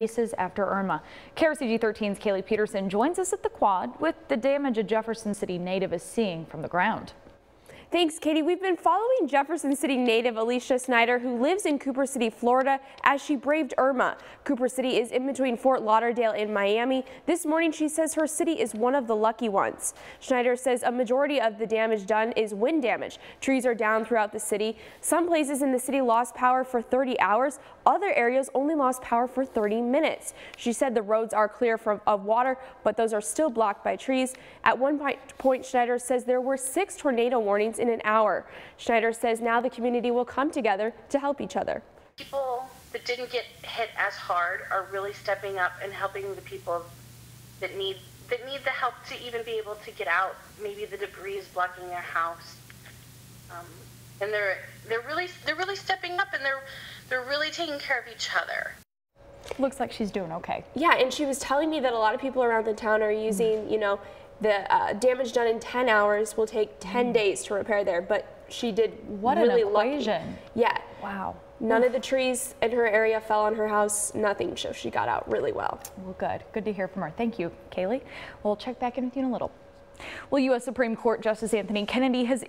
cases after Irma. KRCG 13's Caileigh Peterson joins us at the quad with the damage a Jefferson City native is seeing from the ground. Thanks, Katie. We've been following Jefferson City native Alicia Snyder, who lives in Cooper City, Florida, as she braved Irma. Cooper City is in between Fort Lauderdale and Miami. This morning, she says her city is one of the lucky ones. Schneider says a majority of the damage done is wind damage. Trees are down throughout the city. Some places in the city lost power for 30 hours. Other areas only lost power for 30 minutes. She said the roads are clear from, of water, but those are still blocked by trees. At one point, Schneider says there were six tornado warnings in an hour. Schneider says now the community will come together to help each other. People that didn't get hit as hard are really stepping up and helping the people that need that need the help to even be able to get out. Maybe the debris is blocking their house, um, and they're they're really they're really stepping up and they're they're really taking care of each other. Looks like she's doing okay. Yeah, and she was telling me that a lot of people around the town are using, you know, the uh, damage done in 10 hours will take 10 mm. days to repair there, but she did what really an equation. Lucky. Yeah. Wow. None Oof. of the trees in her area fell on her house, nothing, so she got out really well. Well, good. Good to hear from her. Thank you, Caileigh. We'll check back in with you in a little. Well, U.S. Supreme Court Justice Anthony Kennedy has